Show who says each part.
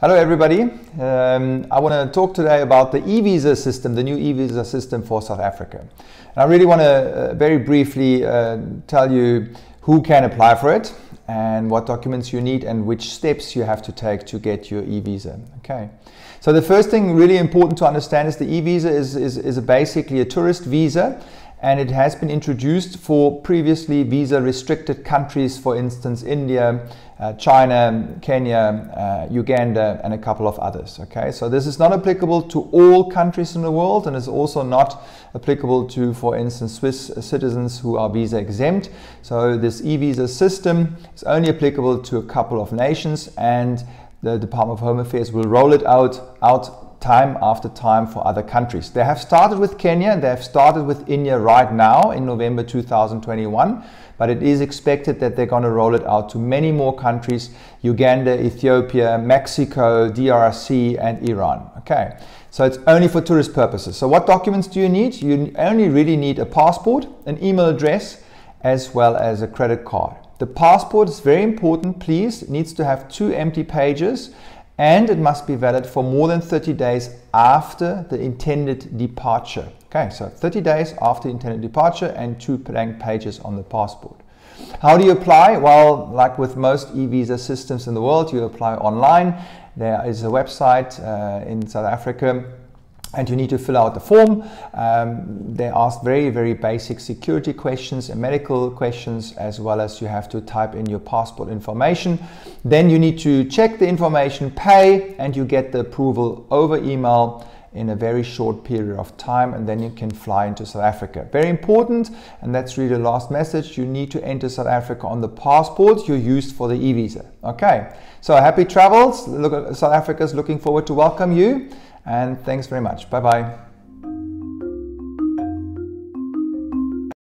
Speaker 1: Hello everybody. Um, I want to talk today about the e-visa system, the new e-visa system for South Africa. And I really want to uh, very briefly uh, tell you who can apply for it and what documents you need and which steps you have to take to get your e-visa. Okay. So the first thing really important to understand is the e-visa is, is, is basically a tourist visa and it has been introduced for previously visa restricted countries, for instance, India, uh, China, Kenya, uh, Uganda, and a couple of others. Okay, so this is not applicable to all countries in the world and is also not applicable to, for instance, Swiss citizens who are visa exempt. So this e-visa system is only applicable to a couple of nations and the Department of Home Affairs will roll it out, out time after time for other countries. They have started with Kenya and they have started with India right now in November 2021, but it is expected that they're going to roll it out to many more countries Uganda, Ethiopia, Mexico, DRC, and Iran. Okay, so it's only for tourist purposes. So, what documents do you need? You only really need a passport, an email address, as well as a credit card. The passport is very important, please. It needs to have two empty pages and it must be valid for more than 30 days after the intended departure. Okay, so 30 days after intended departure and two blank pages on the passport. How do you apply? Well, like with most e-visa systems in the world, you apply online. There is a website uh, in South Africa and you need to fill out the form. Um, they ask very, very basic security questions and medical questions, as well as you have to type in your passport information. Then you need to check the information, pay, and you get the approval over email in a very short period of time and then you can fly into South Africa. Very important, and that's really the last message, you need to enter South Africa on the passport you used for the e-visa. Okay, so happy travels. Look, at South Africa is looking forward to welcome you and thanks very much. Bye bye.